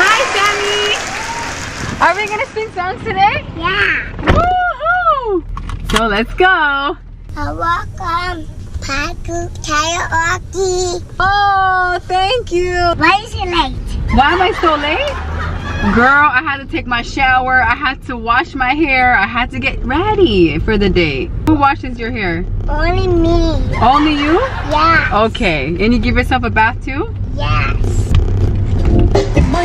Hi, Sammy. Are we gonna sing songs today? Yeah. Woohoo! So let's go. Welcome. Karaoke. Oh, thank you. Why is it late? Why am I so late? Girl, I had to take my shower. I had to wash my hair. I had to get ready for the day. Who washes your hair? Only me. Only you? Yeah. Okay. And you give yourself a bath too? Yes.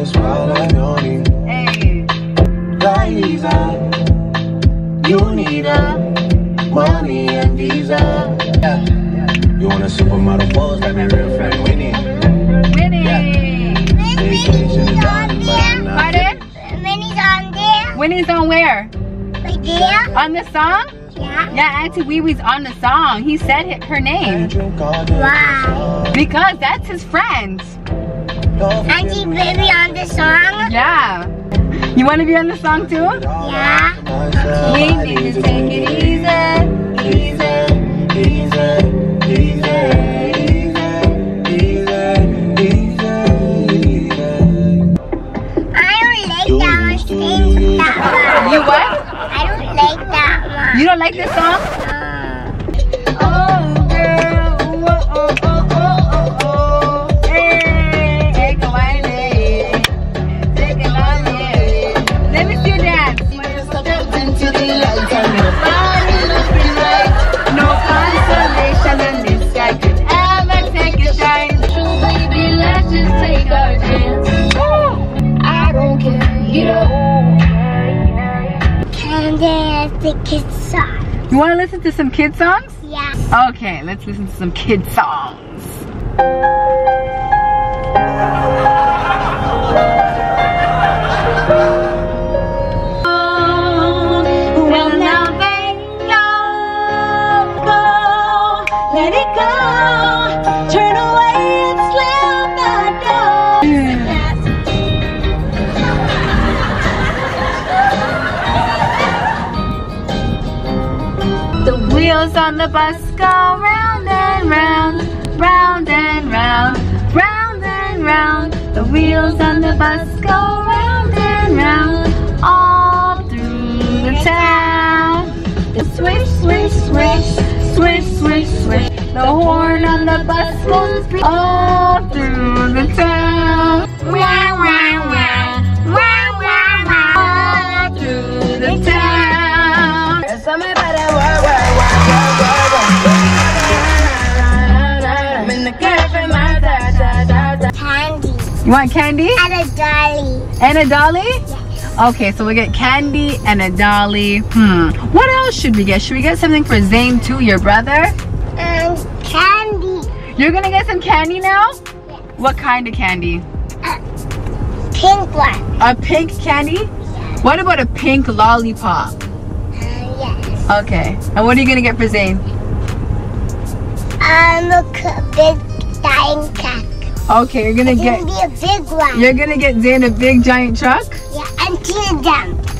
with breakfast while I'm yawning. hey. Liza, you need a money and visa. Yeah. You want a supermodel pose like my real friend Winnie? Winnie! Vacation is on, but I'm. Pardon? Minnie's on there. Winnie's on where? Right there. On the song? Yeah. Yeah, Auntie Wee Wee's on the song. He said her name. Drink all. Why? Because that's his friend. Auntie Baby on the song. Yeah. You want to be on the song too? Yeah. need to take it easy, easy. Easy, easy. You what? I don't like that one. You don't like this song? You know. Can dance the kids song. You want to listen to some kid songs? Yeah. Okay, let's listen to some kid songs. The wheels on the bus go round and round, round and round, round and round. The wheels on the bus go round and round, all through the town. The swish, swish, swish, swish, swish, swish. The horn on the bus goes all through the town. You want candy And a dolly. and a dolly? Okay, so we get candy and a dolly. Hmm. What else should we get? Should we get something for Zane too, your brother? And candy. You're gonna get some candy now? What kind of candy? A Pink one. A pink candy? Yes. What about a pink lollipop? Uh, yes. Okay. And what are you gonna get for Zane? Um, a big dying cat. Okay, you're gonna It's get gonna be a big one. you're gonna get Zane a big giant truck? Yeah, and of them.